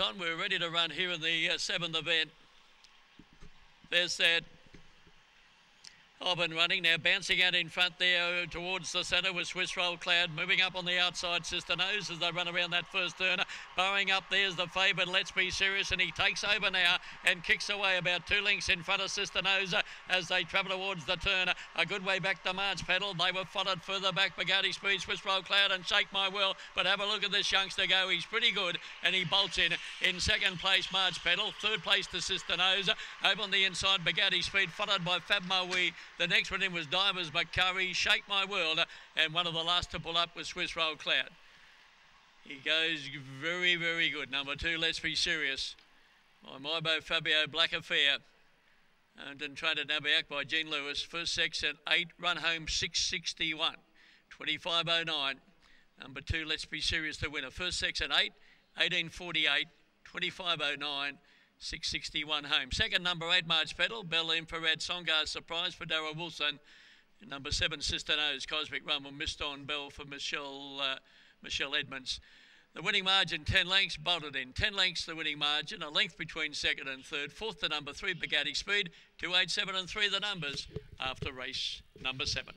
on. We're ready to run here in the uh, seventh event. There's that Auburn running now, bouncing out in front there uh, towards the centre with Swiss Roll Cloud, moving up on the outside. Sister Nose as they run around that first turn. Bowing up there's the favourite. Let's be serious, and he takes over now and kicks away about two lengths in front of Sister Nose uh, as they travel towards the turn. A good way back to March Pedal. They were followed further back. Bugatti Speed, Swiss Roll Cloud, and Shake My Will. But have a look at this youngster go. He's pretty good, and he bolts in. In second place, March Pedal. Third place to Sister Nose. Over on the inside, Bugatti Speed, followed by Fab Maui. The next one in was Divers McCurry, Shake My World, and one of the last to pull up was Swiss Roll Cloud. He goes very, very good. Number two, Let's Be Serious. By My Bro Fabio Black Affair. And then trained at Nabiac by Gene Lewis. First section, eight, run home 661. 2509. Number two, Let's Be Serious, the winner. First section, eight, 1848, 2509. 661 home. Second, number eight, March Pedal, Bell Infrared Songar Surprise for Darrell Wilson. Number seven, Sister Nose, Cosmic Rumble, Missed on Bell for Michelle, uh, Michelle Edmonds. The winning margin, 10 lengths, bolted in. 10 lengths, the winning margin, a length between second and third. Fourth, the number three, Bugatti Speed. 287 and 3, the numbers after race number seven.